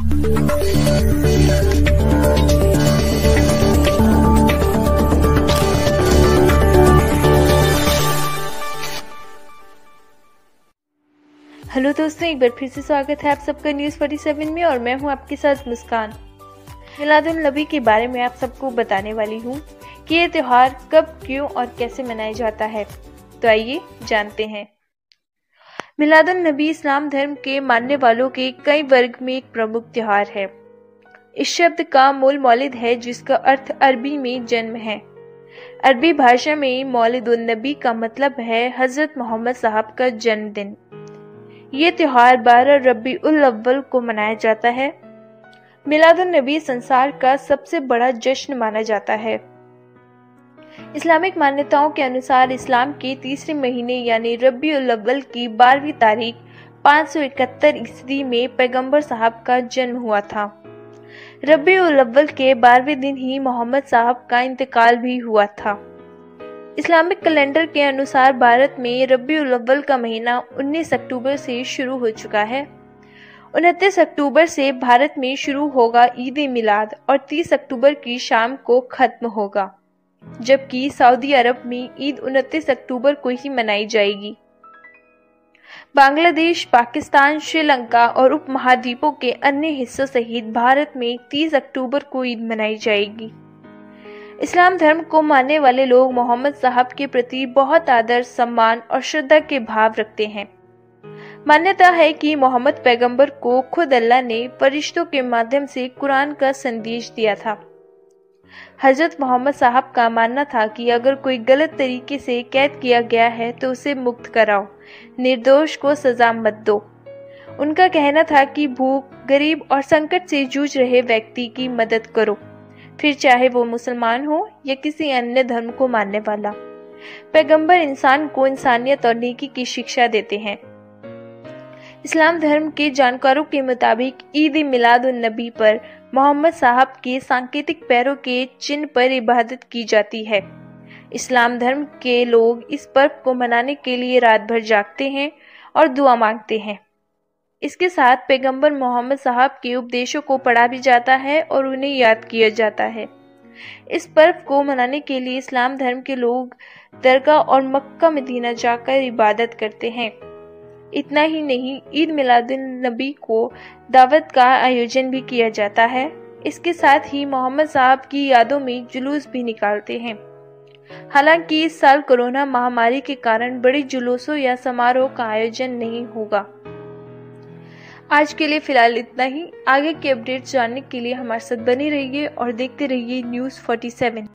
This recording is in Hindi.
हेलो दोस्तों, एक बार फिर से स्वागत है आप सबका न्यूज़ 47 में और मैं हूँ आपके साथ मुस्कान। मिलादुल नबी के बारे में आप सबको बताने वाली हूँ कि ये त्यौहार कब, क्यों और कैसे मनाया जाता है। तो आइए जानते हैं। मिलादुल नबी इस्लाम धर्म के मानने वालों के कई वर्ग में एक प्रमुख त्यौहार है। इस शब्द का मूल मौलिद है, जिसका अर्थ अरबी में जन्म है। अरबी भाषा में मौलिद नबी का मतलब है हज़रत मोहम्मद साहब का जन्मदिन। ये त्योहार 12 रबी उल अव्वल को मनाया जाता है। मिलादुल नबी संसार का सबसे बड़ा जश्न माना जाता है। इस्लामिक मान्यताओं के अनुसार इस्लाम के तीसरे महीने यानी रबी अव्वल की बारहवीं तारीख पाँच सौ इकहत्तर ईस्वी में पैगंबर साहब का जन्म हुआ था। रबी अव्वल के बारहवें दिन ही मोहम्मद साहब का इंतकाल भी हुआ था। इस्लामिक कैलेंडर के अनुसार भारत में रबी अव्वल का महीना 19 अक्टूबर से शुरू हो चुका है। उनतीस अक्टूबर से भारत में शुरू होगा ईद मिलाद और 30 अक्टूबर की शाम को खत्म होगा। जबकि सऊदी अरब में ईद उनतीस अक्टूबर को ही मनाई जाएगी। बांग्लादेश, पाकिस्तान, श्रीलंका और उप महाद्वीपों के अन्य हिस्सों सहित भारत में 30 अक्टूबर को ईद मनाई जाएगी। इस्लाम धर्म को मानने वाले लोग मोहम्मद साहब के प्रति बहुत आदर, सम्मान और श्रद्धा के भाव रखते हैं। मान्यता है कि मोहम्मद पैगंबर को खुद अल्लाह ने फरिश्तों के माध्यम से कुरान का संदेश दिया था। हज़रत मोहम्मद साहब का मानना था कि अगर कोई गलत तरीके से कैद किया गया है तो उसे मुक्त कराओ। निर्दोष को सजा मत दो। उनका कहना था कि भूख, गरीब और संकट से जूझ रहे व्यक्ति की मदद करो। फिर चाहे वो मुसलमान हो या किसी अन्य धर्म को मानने वाला। पैगंबर इंसान को इंसानियत और नेकी की शिक्षा देते हैं। इस्लाम धर्म के जानकारों के मुताबिक ईद मिलाद उन नबी पर मोहम्मद साहब के सांकेतिक पैरों के चिन्ह पर इबादत की जाती है। इस्लाम धर्म के लोग इस पर्व को मनाने के लिए रात भर जागते हैं और दुआ मांगते हैं। इसके साथ पैगंबर मोहम्मद साहब के उपदेशों को पढ़ा भी जाता है और उन्हें याद किया जाता है। इस पर्व को मनाने के लिए इस्लाम धर्म के लोग दरगाह और मक्का मदीना जाकर इबादत करते हैं। इतना ही नहीं, ईद मिलादुल नबी को दावत का आयोजन भी किया जाता है। इसके साथ ही मोहम्मद साहब की यादों में जुलूस भी निकालते हैं। हालाँकि इस साल कोरोना महामारी के कारण बड़े जुलूसों या समारोह का आयोजन नहीं होगा। आज के लिए फ़िलहाल इतना ही। आगे के अपडेट्स जानने के लिए हमारे साथ बने रहिए और देखते रहिए न्यूज़ 47